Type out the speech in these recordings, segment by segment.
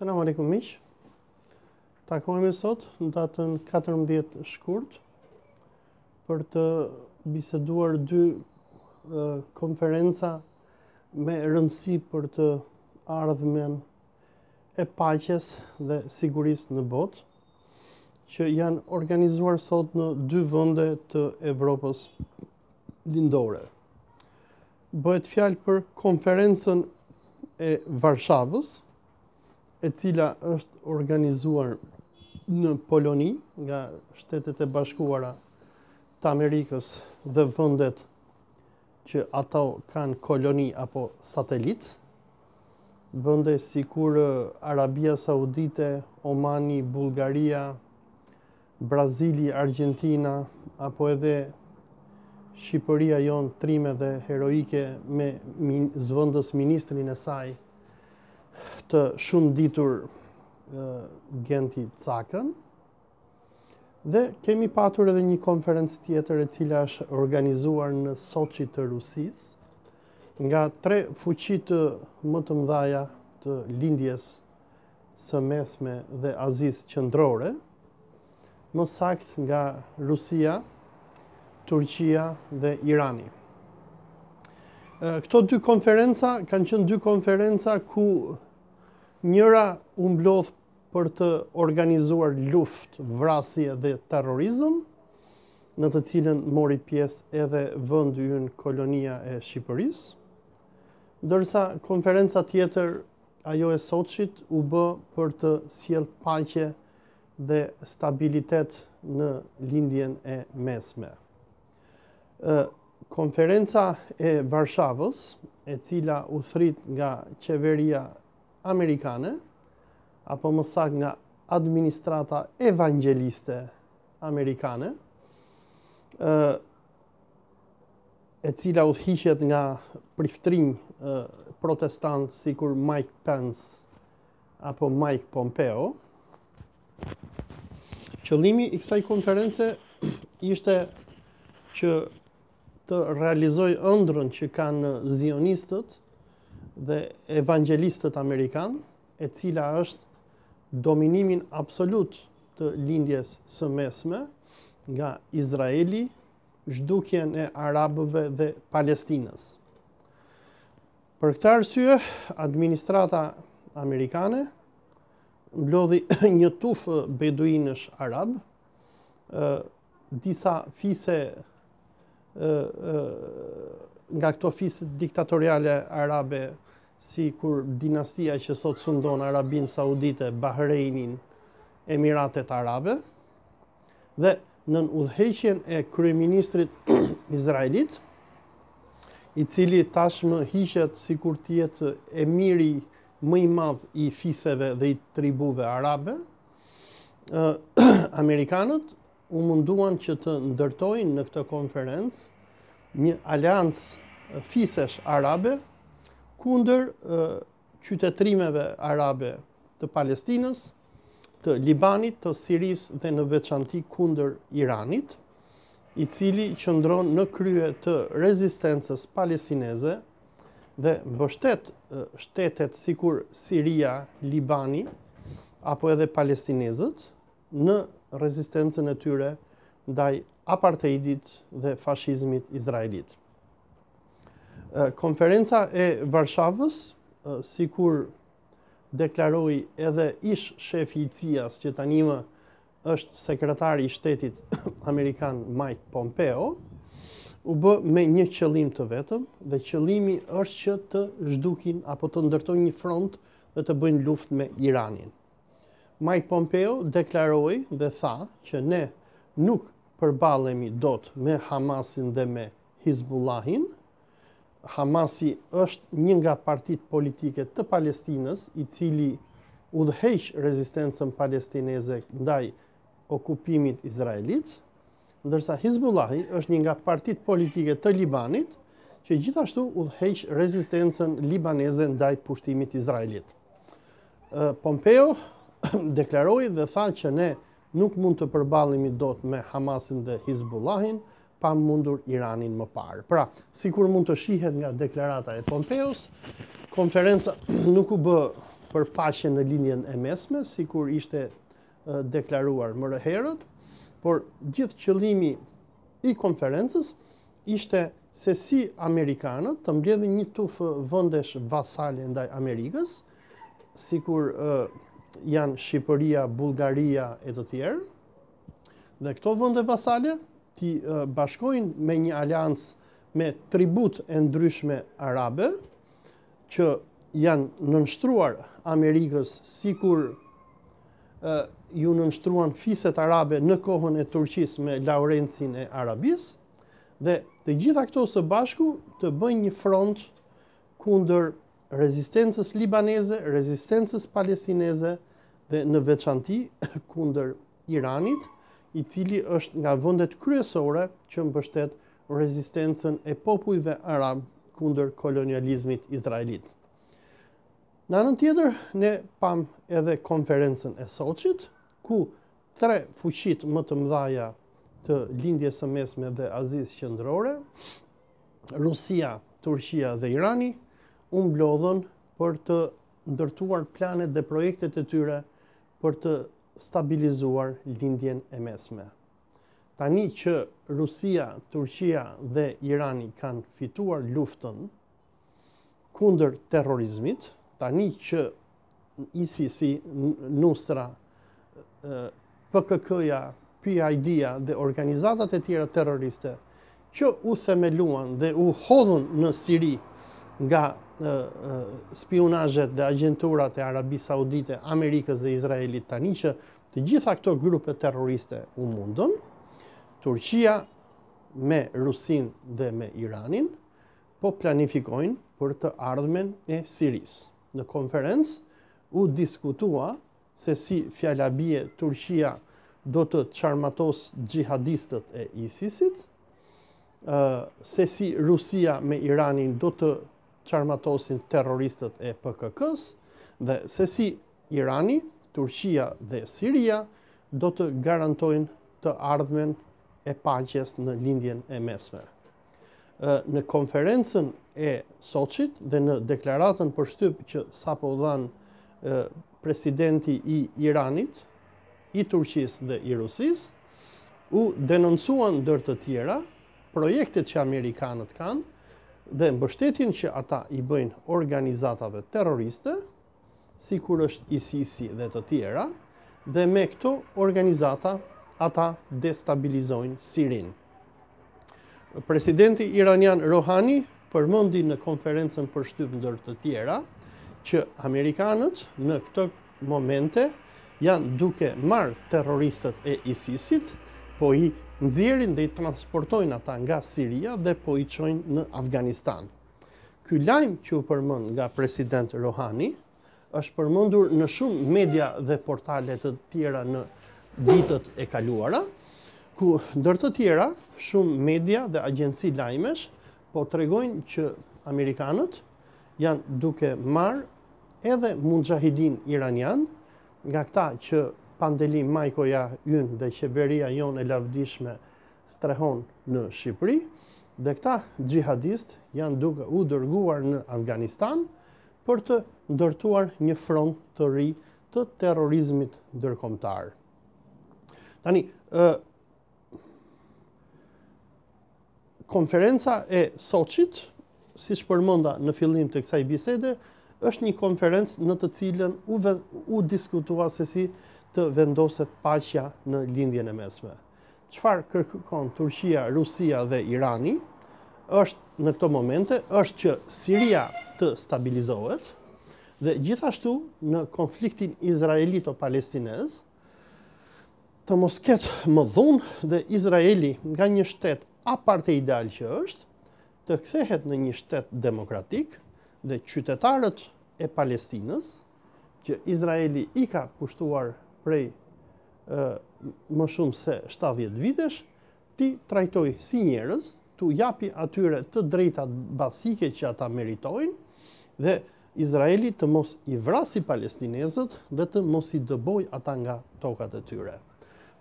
Selam aleikum miq. Takohemi sot në datën 14 shkurt për të biseduar dy konferenca me rëndësi për të ardhmen e paqes dhe sigurisë në botë që janë organizuar sot në dy vende të Evropës lindore. Bëhet fjalë për konferencën e Varshavës, e cila është organizuar në Poloni nga Shtetet e Bashkuara të Amerikës dhe vendet që ato kanë koloni apo satelit, vende sikur Arabia Saudite, Omani, Bullgaria, Brazili, Argjentina apo edhe Shqipëria jonë trime dhe heroike me zëvendësministrin e saj të shumëditur Genti Cakën dhe kemi patur edhe një konferencë tjetër e cila është organizuar në Sochi të Rusisë nga tre fuqitë më të mdhaja të lindjes së Mesme dhe Azisë Qendrore, më saktë nga Rusia, Turqia dhe Irani. Këto dy konferenca kanë qenë dy konferenca ku njëra u mblodh për të organizuar luftë, vrasje dhe terrorizëm, në të cilën mori pjesë edhe vendi ynë kolonia e Shqipërisë, ndërsa konferenca tjetër Ajo e Soçit u bë për të sjellë paqe dhe stabilitet në Lindjen e Mesme. Konferenca e Varshavës, e cila u thrit nga qeveria amerikane, apo më saktë nga administrata evangjeliste amerikane, e cila udhëhiqet nga priftërinj protestantë sikur Mike Pence apo Mike Pompeo. Qëllimi i kësaj konference ishte që të realizojë ëndrrën që kanë zionistët dhe evangjelistët amerikanë e cila është dominimin absolut të lindjes së mesme nga Izraeli, zhdukjen e arabëve dhe Palestinës. Për këtë arsye, administrata amerikane mblodhi një tufë beduinësh arabë, disa fise nga këto fise diktatoriale arabe, sikur dinastia që sot sundon Arabinë Saudite, Bahrejnin, Emiratet Arabe, dhe nën udhëheqjen e kryeministrit izraelit, i cili tashmë hiqet sikur të jetë emiri më i madh i fiseve dhe i tribuve arabe, Amerikanët u munduan që të ndërtojnë në këtë konferencë një aleancë fisesh arabe kundër qytetrimeve arabe të Palestinës, të Libanit, të Sirisë dhe në veçanti kundër Iranit, i cili qëndron në krye të rezistencës palestineze, dhe mbështet shtetet sikur Siria, Libani apo edhe palestinezët në rezistencën e tyre ndaj apartheidit dhe fashizmit izraelit. Konferenca e Varshavës, sikur deklaroi edhe ish shefi i CIA-s që tani më është sekretari i shtetit amerikan Mike Pompeo, u bë me një qëllim të vetëm dhe qëllimi është që të zhdukin apo të ndërtojnë një front dhe të bëjnë luftë me Iranin. Mike Pompeo deklaroi dhe tha që ne nuk përballemi dot me Hamasin dhe me Hizbullahin. Hamasi është një nga partitë politike të Palestinës, i cili udhëheq rezistencën palestineze ndaj okupimit izraelit, ndërsa Hizbullahi është një nga partitë politike të Libanit, që gjithashtu udhëheq rezistencën libaneze ndaj pushtimit izraelit. Pompeo deklaroi dhe tha që ne nuk mund të përballemi dot me Hamasin dhe Hizbullahin, pa mundur Iranin më parë. Pra, sikur mund të shihet nga deklarata e Pompeos, konferenca nuk u bë për paqe në Lindjen e Mesme, sikur ishte deklaruar më herët, por gjithë qëllimi i konferencës ishte se si amerikanët të mbledhin një tufë vendesh vasale ndaj Amerikës, sikur janë Shqipëria, Bullgaria e të tjerë, Dhe këto vende vasale t'i bashkojnë me një aleancë me tributë e ndryshme arabe, që janë nënshtruar Amerikës sikur iu nënshtruan fiset arabe në kohën e Turqisë me Laurencin e Arabisë, dhe të gjitha këto së bashku të bëjnë një front kundër rezistencës libaneze, rezistencës palestineze dhe në veçanti kundër Iranit, i cili është nga vendet kryesore që mbështet rezistencën e popujve arabë kundër kolonializmit izraelit. Në anën tjetër, ne pamë edhe konferencën e Soçit, ku tre fuqitë më të mëdhaja të Lindjes së Mesme dhe Azisë Qendrore, Rusia, Turqia dhe Irani, u mblodhën për të ndërtuar planet dhe projektet e tyre për të stabilizuar Lindjen e Mesme. Tani që Rusia, Turqia dhe Irani kanë fituar luftën, kundër terrorizmit, tani që ISIS-i, Nusra, PKK-ja, PID-ja dhe organizatat e tjera terroriste që u themeluan dhe u hodhën në Siri nga spiunazhet dhe agjenturat e Arabisë Saudite, Amerikës dhe Izraelit tani që të gjitha këto grupe terroriste u mundën, Turqia me Rusinë dhe me Iranin, po planifikojnë për të ardhmen e Sirisë. Në konferencë u diskutua se si fjala bie Turqia do të çarmatosë xhihadistët e ISIS-it, se si Rusia me Iranin do të çarmatosin terroristët e PKK-së dhe se si Irani, Turqia dhe Siria do të garantojnë të ardhmen e paqes në Lindjen e Mesme. në konferencën e Soçit dhe në deklaratën për shtyp që sapo dhanë presidenti i Iranit, i Turqisë dhe i Rusisë, u denoncuan ndër të tjera projektet që amerikanët kanë dhe mbështetjen që ata i bëjnë organizatave terroriste sikur është ISIS-i dhe të tjera, dhe me këto organizata ata destabilizojnë Sirinë. Presidenti iranian Rohani përmendi në konferencën për shtyp ndër të tjera që amerikanët në këto momente janë duke marrë terroristët e ISIS-it, po i nxjerrin dhe i transportojnë ata nga Siria dhe po i çojnë në Afganistan. Ky lajm që u përmend nga president Rohani është përmendur në shumë media dhe portale të tjera në ditët e kaluara, ku ndër të tjera shumë media dhe agjenci lajmesh po tregojnë që amerikanët janë duke marrë edhe muxhahidinë iranianë nga këta që Pandeli Majkoja ynë dhe qeveria jonë e lavdishme strehon në Shqipëri dhe këta xhihadistë janë duke u dërguar në Afganistan për të ndërtuar një front të ri të terrorizmit ndërkombëtar. Tani, ë konferenca e Soçit, siç përmenda në fillim të kësaj bisede, është një konferencë në të cilën u, u diskutua se si të vendoset paqja në Lindjen e Mesme. Çfarë kërkon Turqia, Rusia dhe Irani është në këto momente është që Siria të stabilizohet dhe gjithashtu në konfliktin izraelito-palestinez të mos ketë më dhunë dhe Izraeli nga një shtet aparteidal që është të kthehet në një shtet demokratik dhe qytetarët e Palestinës që Izraeli i ka pushtuar prej më shumë se 70 vitesh, t'i trajtojë si njerëz, t'u japi atyre të drejtat bazike që ata meritojnë, dhe Izraeli të mos i vrasi palestinezët dhe të mos i dëbojë ata nga tokat e tyre.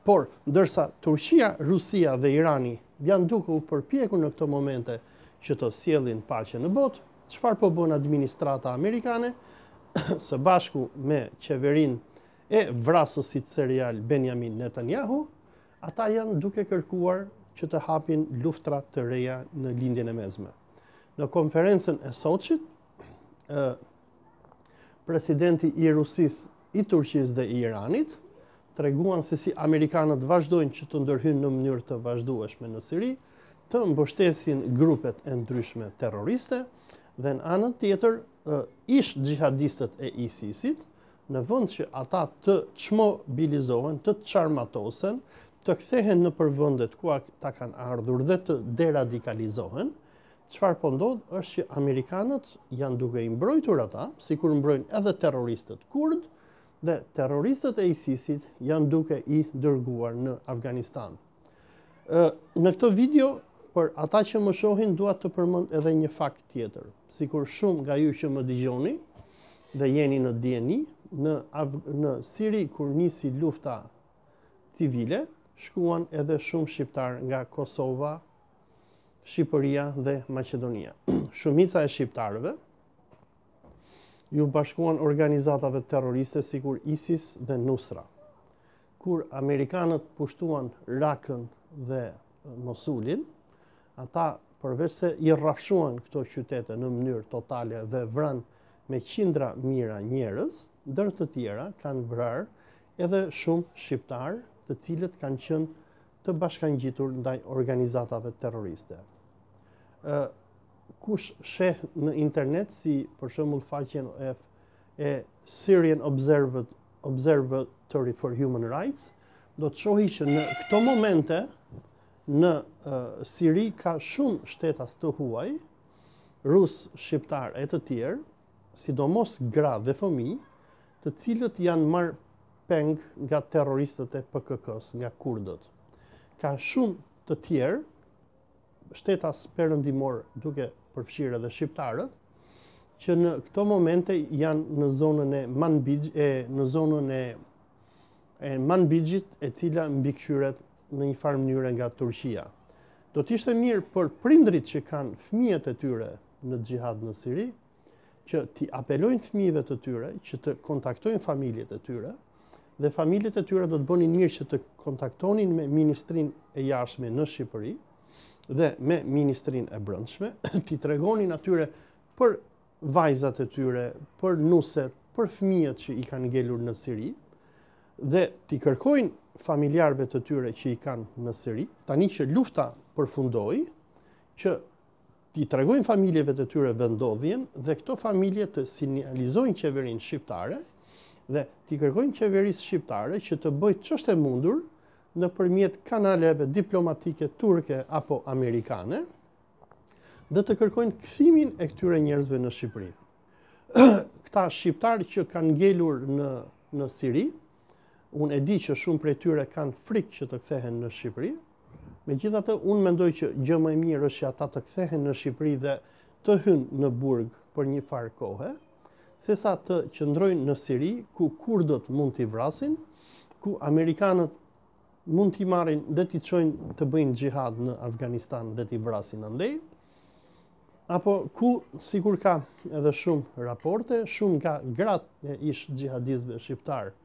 Por, ndërsa Turqia, Rusia dhe Irani janë duke u përpjekur në këto momente që të sjellin paqe në botë, Çfarë po bën administrata amerikane së bashku me qeverinë e vrasësit serial Benjamin Netanyahu, ata janë duke kërkuar që të hapin luftra të reja në Lindjen e Mesme. Në konferencën e Soçit, presidenti i Rusisë, i Turqisë dhe i Iranit, treguan se si amerikanët vazhdojnë që të ndërhyjnë në mënyrë të vazhdueshme në Siri, të mbështesin grupet e ndryshme terroriste dhe në anën tjetër ish-xhihadistët e ISIS-it në vend që ata të çmobilizohen, të çarmatosen, të kthehen nëpër vendet ku ata kanë ardhur dhe të deradikalizohen, çfarë po ndodh është që amerikanët janë duke i mbrojtur ata, sikur mbrojnë edhe terroristët kurdë, Dhe terroristët e ISIS-it janë duke i dërguar në Afganistan. Në këtë video, për ata që më shohin, dua të përmend edhe një fakt tjetër. Sikur shumë nga ju që më dëgjoni dhe jeni në dijeni, në Siri, kur nisi lufta civile, shkuan edhe shumë shqiptarë nga Kosova, Shqipëria dhe Maqedonia. Shumica e shqiptarëve, iu bashkuan organizatave terroriste sikur ISIS dhe Nusra. Kur amerikanët pushtuan Rakën dhe Mosulin, ata përveçse i rrafshuan këto qytete në mënyrë totale dhe vranë me qindra mijëra njerëz, ndër të tjera kanë vrarë edhe shumë shqiptarë, të cilët kanë qenë të bashkangjitur ndaj organizatave terroriste. kush sheh në internet si për shembull faqen e, e Syrian Observer, Observatory for Human Rights, do të shohi që në këto momente në uh, Siri ka shumë shtetas të huaj, rusë, shqiptarë e të tjerë, sidomos gra dhe fëmijë, të cilët janë marrë peng nga terroristët e PKK-së, nga kurdët. Ka shumë të tjerë shtetas perëndimorë duke përfshirë edhe shqiptarët që në këto momente janë në zonën e Manbij e në zonën e e Manbijit e cila mbikëqyret në një farë mënyre nga Turqia. Do të ishte mirë për prindërit që kanë fëmijët e tyre në xhihad në Siri, që t'i apelojnë fëmijëve të tyre që të kontaktojnë familjet e tyre dhe familjet e tyre do të bënin mirë që të kontaktonin me Ministrinë e Jashtme në Shqipëri dhe me Ministrinë e Brendshme, t'i tregonin atyre për vajzat e tyre, për nuset, për fëmijët që i kanë ngelur në Siri dhe t'i kërkojnë familjarëve të tyre që i kanë në Siri, tani që lufta përfundoi, që t'i tregojnë familjeve të tyre vendodhjen dhe këto familje të sinjalizojnë qeverinë shqiptare dhe t'i kërkojnë qeverisë shqiptare që të bëjë ç'është e mundur nëpërmjet kanaleve diplomatike turke apo amerikane dhe të kërkojnë kthimin e këtyre njerëzve në Shqipëri. Këta shqiptarë që kanë ngelur në në Siri, Unë e di që shumë prej tyre kanë frikë që të kthehen në Shqipëri. Megjithatë, unë mendoj që gjë më e mirë është që ata të kthehen në Shqipëri dhe të hyjnë në burg për një farë kohe, sesa të qëndrojnë në Siri, ku kurdët mund t'i vrasin, ku amerikanët mund t'i marrin dhe t'i çojnë të bëjnë xhihad në Afganistan dhe t'i vrasin andej. apo ku sikur ka edhe shumë raporte, shumë nga gratë e ish-xhihadistëve shqiptarë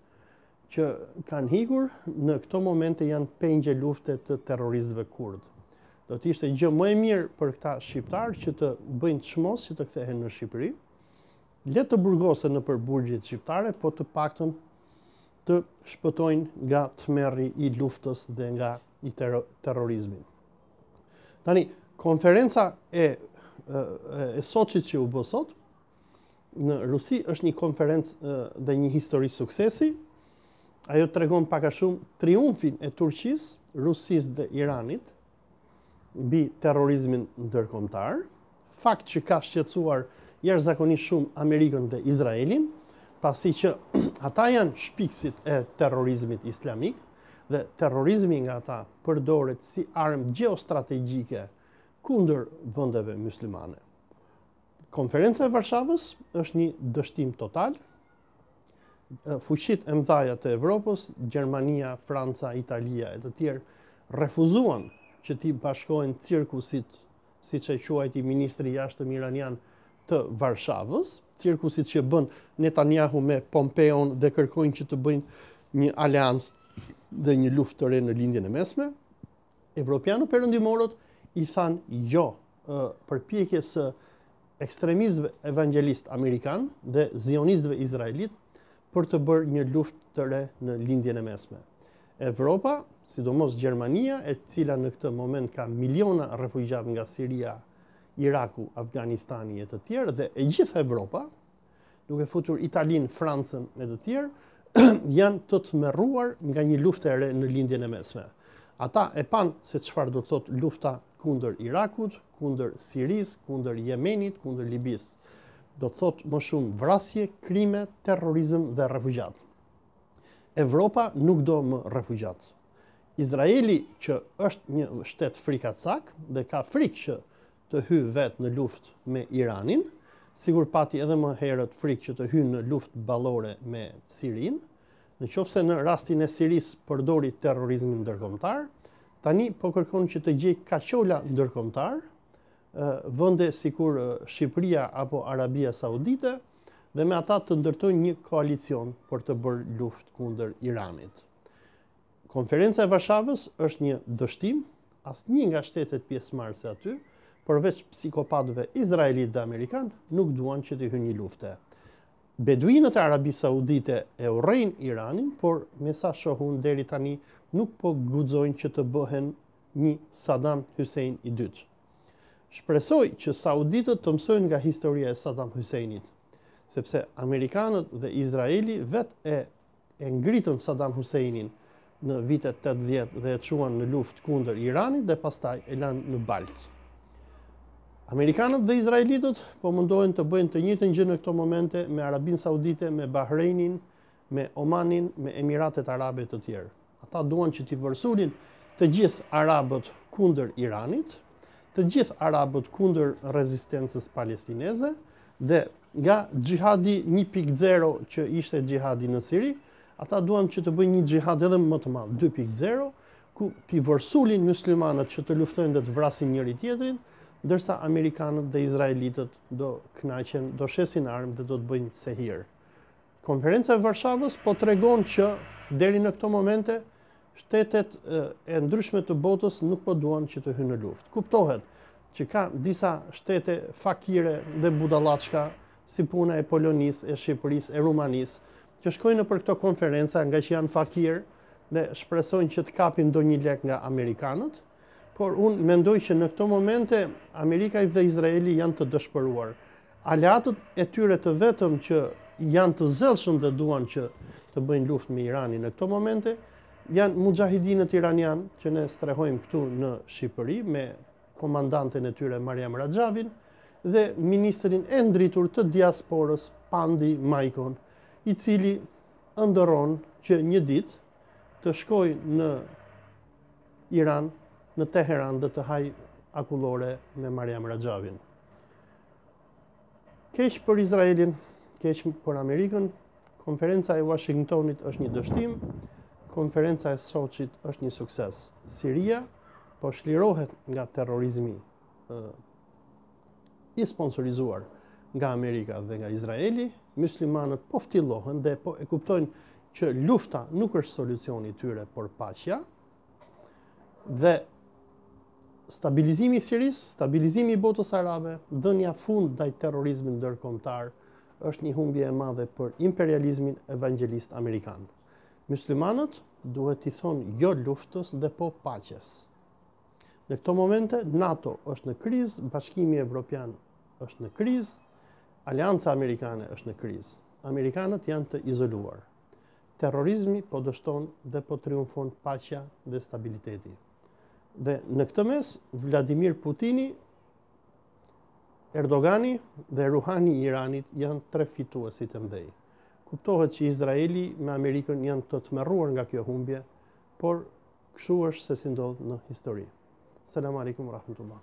që kanë ikur në këto momente janë pengje lufte të terroristëve kurdë. Do të ishte gjë më e mirë për këta shqiptarë që të bëjnë çmos që të kthehen në Shqipëri. Le të burgosen nëpër burgjet shqiptare, po të paktën të shpëtojnë nga tmerri i luftës dhe nga i terrorizmi. Tani, konferenca e, e, e Soçit që u bë sot në Rusi është një konferencë dhe një histori suksesi, ajo tregon pak a shumë triumfin e Turqisë, Rusisë dhe Iranit, mbi terrorizmin ndërkombëtar, fakt që ka shqetësuar jashtëzakonisht shumë Amerikën dhe Izraelin, pasi që ata janë shpikësit e terrorizmit islamik dhe terrorizmi nga ata përdoret si armë gjeostrategjike kundër vendeve muslimane. Konferenca e Varshavës është një dështim total. Fuqitë e mdhaja të Evropës, Gjermania, Franca, Italia e të tjerë, refuzuan që t'i bashkohen cirkusit siç e quajti ministri i Jashtëm iranian të Varshavës, cirkusit që bën Netanyahu me Pompeon dhe kërkojnë që të bëjnë një aleancë dhe një luftë të re në Lindjen e Mesme, evropianët perëndimorë i thanë jo përpjekjes së ekstremistëve evangjelistë amerikanë dhe zionistëve izraelitë për të bërë një luftë të re në Lindjen e Mesme. Evropa, sidomos Gjermania, e cila në këtë moment ka miliona refugjatë nga Siria, Iraku, Afganistani e të tjerë dhe e gjithë Evropa, duke futur Italinë, Francën e të tjerë, janë të tmerruar nga një luftë e re në Lindjen e Mesme. Ata e panë se çfarë do të thotë lufta kundër Irakut, kundër Sirisë, kundër Jemenit, kundër Libisë. Do të thotë më shumë vrasje, krime, terrorizëm dhe refugjatë. Evropa nuk do më refugjatë. Izraeli që është një shtet frikacak dhe ka frikë që të hyjë vetë në luftë me Iranin, sikur pati edhe më herët frikë që të hyjë në luftë ballore me Sirinë, në qoftë se në rastin e Sirisë përdori terrorizmin ndërkombëtar, tani po kërkon që të gjejë kaqola ndërkombëtarë, vende sikur Shqipëria apo Arabia Saudite dhe me ata të ndërtojnë një koalicion për të bërë luftë kundër Iranit. Konferenca e Varshavës është një dështim, asnjë nga shtetet pjesëmarrëse aty, përveç psikopatëve izraelitë dhe amerikanë, nuk duan që t'i hyjnë një lufte. Beduinët e Arabisë Saudite e urrejnë Iranin, por me sa shohim deri tani nuk po guxojnë që të bëhen një Saddam Hussein i dytë. Shpresoj që sauditët të mësojnë nga historia e Saddam Husseinit, sepse amerikanët dhe Izraeli vetë e e ngritën Saddam Husseinin në vitet 80 dhe e çuan në luftë kundër Iranit dhe pastaj e lanë në baltë. Amerikanët dhe izraelitët po mundohen të bëjnë të njëjtën gjë në këto momente me Arabinë Saudite, me Bahreinin, me Omanin, me Emiratet Arabe e të tjerë. Ata duan që t'i vërsulin të gjithë arabët kundër Iranit, të gjithë arabët kundër rezistencës palestineze dhe nga xhihadi 1.0 që ishte xhihadi në Siri, ata duan që të bëjnë një xhihad edhe më të madh 2.0, ku t'i vërsulin myslimanët që të luftojnë dhe të vrasin njëri-tjetrin, ndërsa amerikanët dhe izraelitët do kënaqen, do shesin armë dhe do të bëjnë sehir. Konferenca e Varshavës po tregon që deri në këto momente shtetet e ndryshme të botës nuk po duan që të hyjnë në luftë. Kuptohet që ka disa shtete fakire dhe budallaçka si puna e Polonisë, e Shqipërisë, e Rumanisë, që shkojnë nëpër këto konferenca ngaqë janë fakirë dhe shpresojnë që të kapin ndonjë lek nga amerikanët, Por unë mendoj që në këto momente Amerika dhe Izraeli janë të dëshpëruar. Aleatët e tyre të vetëm që janë të zellshëm dhe duan që të bëjnë luftë me Iranin në këto momente, janë muxhahidinët iranianë që ne strehojmë këtu në Shqipëri me komandanten e tyre Mariam Raxhavin dhe ministrin e ndritur të diasporës Pandi Majkon, i cili ëndërron që një ditë të shkojë në Iran në Teheran dhe të hajë akullore me Mariam Raxhavin. Keq për Izraelin, keq për Amerikën, konferenca e Uashingtonit është një dështim, konferenca e Soçit është një sukses. Siria po çlirohet nga terrorizmi i sponsorizuar nga Amerika dhe nga Izraeli, myslimanët po ftillohen dhe po e kuptojnë që lufta nuk është solucioni i tyre, por paqja. Dhe stabilizimi i Sirisë, stabilizimi i botës arabe, dhënia fund ndaj terrorizmit ndërkombëtar është një humbje e madhe për imperializmin evangjelist amerikan. Myslimanët duhet t'i thonë jo luftës dhe po paqes. Në këto momente, NATO është në krizë, Bashkimi Evropian është në krizë, aleanca amerikane është në krizë. Amerikanët janë të izoluar. Terrorizmi po dështon dhe po triumfon paqja dhe stabiliteti. Dhe në këtë mes, Vladimir Putini, Erdogani dhe Ruhani i Iranit janë tre fituesit e mëdhenj. Kuptohet që Izraeli me Amerikën janë të tmerruar nga kjo humbje, por kështu është se si ndodh në histori. Selam alejkum ue rahmetullah.